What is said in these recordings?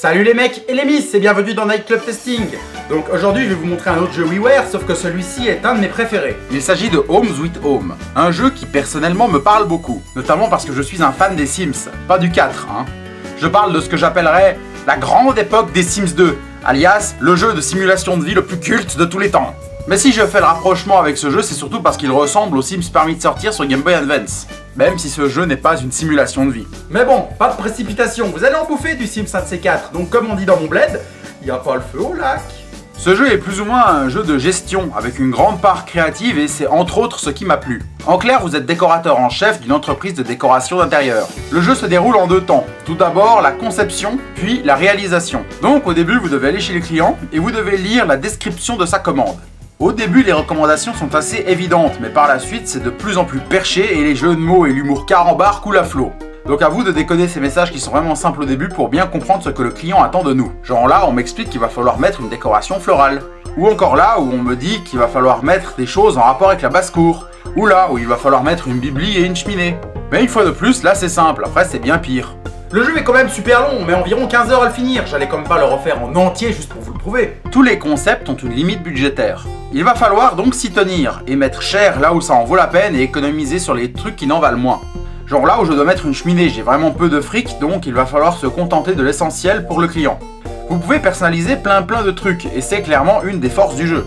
Salut les mecs et les miss et bienvenue dans Night Club Testing Donc aujourd'hui je vais vous montrer un autre jeu WiiWare sauf que celui-ci est un de mes préférés. Il s'agit de Home Sweet Home, un jeu qui personnellement me parle beaucoup, notamment parce que je suis un fan des Sims, pas du 4 hein. Je parle de ce que j'appellerais la grande époque des Sims 2, alias le jeu de simulation de vie le plus culte de tous les temps. Mais si je fais le rapprochement avec ce jeu, c'est surtout parce qu'il ressemble aux Sims permis de sortir sur Game Boy Advance même si ce jeu n'est pas une simulation de vie. Mais bon, pas de précipitation, vous allez en bouffer du Sims 1 de C4, donc comme on dit dans mon bled, y a pas le feu au lac. Ce jeu est plus ou moins un jeu de gestion, avec une grande part créative et c'est entre autres ce qui m'a plu. En clair, vous êtes décorateur en chef d'une entreprise de décoration d'intérieur. Le jeu se déroule en deux temps. Tout d'abord la conception, puis la réalisation. Donc au début, vous devez aller chez le client et vous devez lire la description de sa commande. Au début, les recommandations sont assez évidentes, mais par la suite, c'est de plus en plus perché et les jeux de mots et l'humour carambar coulent à flot. Donc à vous de décoder ces messages qui sont vraiment simples au début pour bien comprendre ce que le client attend de nous. Genre là, on m'explique qu'il va falloir mettre une décoration florale. Ou encore là, où on me dit qu'il va falloir mettre des choses en rapport avec la basse-cour. Ou là, où il va falloir mettre une bibli et une cheminée. Mais une fois de plus, là c'est simple, après c'est bien pire. Le jeu est quand même super long, mais environ 15 heures à le finir. J'allais quand même pas le refaire en entier juste pour vous le prouver. Tous les concepts ont une limite budgétaire. Il va falloir donc s'y tenir et mettre cher là où ça en vaut la peine et économiser sur les trucs qui n'en valent moins. Genre là où je dois mettre une cheminée, j'ai vraiment peu de fric, donc il va falloir se contenter de l'essentiel pour le client. Vous pouvez personnaliser plein plein de trucs, et c'est clairement une des forces du jeu.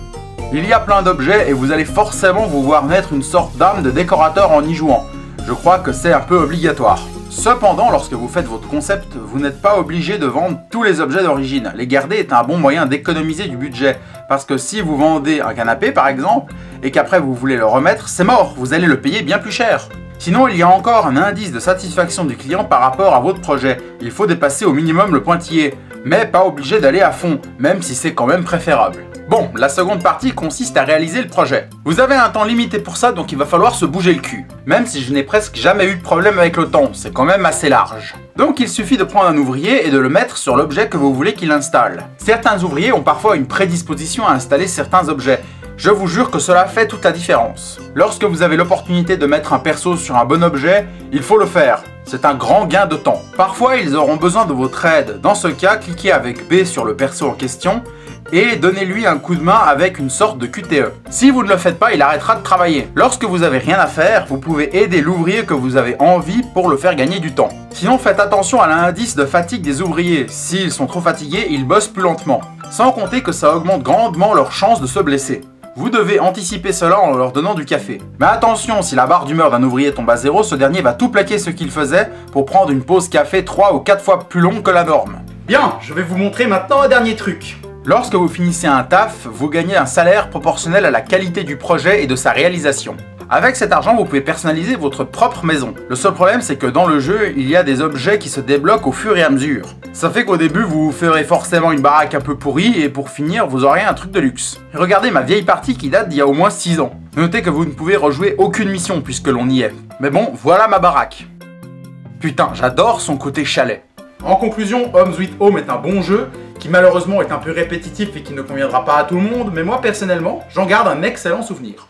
Il y a plein d'objets et vous allez forcément vous voir naître une sorte d'âme de décorateur en y jouant. Je crois que c'est un peu obligatoire. Cependant, lorsque vous faites votre concept, vous n'êtes pas obligé de vendre tous les objets d'origine. Les garder est un bon moyen d'économiser du budget. Parce que si vous vendez un canapé par exemple, et qu'après vous voulez le remettre, c'est mort, vous allez le payer bien plus cher. Sinon, il y a encore un indice de satisfaction du client par rapport à votre projet. Il faut dépasser au minimum le pointillé, mais pas obligé d'aller à fond, même si c'est quand même préférable. Bon, la seconde partie consiste à réaliser le projet. Vous avez un temps limité pour ça, donc il va falloir se bouger le cul. Même si je n'ai presque jamais eu de problème avec le temps, c'est quand même assez large. Donc il suffit de prendre un ouvrier et de le mettre sur l'objet que vous voulez qu'il installe. Certains ouvriers ont parfois une prédisposition à installer certains objets, je vous jure que cela fait toute la différence. Lorsque vous avez l'opportunité de mettre un perso sur un bon objet, il faut le faire. C'est un grand gain de temps. Parfois, ils auront besoin de votre aide. Dans ce cas, cliquez avec B sur le perso en question et donnez-lui un coup de main avec une sorte de QTE. Si vous ne le faites pas, il arrêtera de travailler. Lorsque vous avez rien à faire, vous pouvez aider l'ouvrier que vous avez envie pour le faire gagner du temps. Sinon, faites attention à l'indice de fatigue des ouvriers. S'ils sont trop fatigués, ils bossent plus lentement. Sans compter que ça augmente grandement leur chance de se blesser. Vous devez anticiper cela en leur donnant du café. Mais attention, si la barre d'humeur d'un ouvrier tombe à zéro, ce dernier va tout plaquer ce qu'il faisait pour prendre une pause café 3 ou 4 fois plus longue que la norme. Bien, je vais vous montrer maintenant un dernier truc. Lorsque vous finissez un taf, vous gagnez un salaire proportionnel à la qualité du projet et de sa réalisation. Avec cet argent, vous pouvez personnaliser votre propre maison. Le seul problème, c'est que dans le jeu, il y a des objets qui se débloquent au fur et à mesure. Ça fait qu'au début, vous ferez forcément une baraque un peu pourrie et pour finir, vous aurez un truc de luxe. Regardez ma vieille partie qui date d'il y a au moins 6 ans. Notez que vous ne pouvez rejouer aucune mission puisque l'on y est. Mais bon, voilà ma baraque. Putain, j'adore son côté chalet. En conclusion, Home Sweet Home est un bon jeu, qui malheureusement est un peu répétitif et qui ne conviendra pas à tout le monde, mais moi personnellement, j'en garde un excellent souvenir.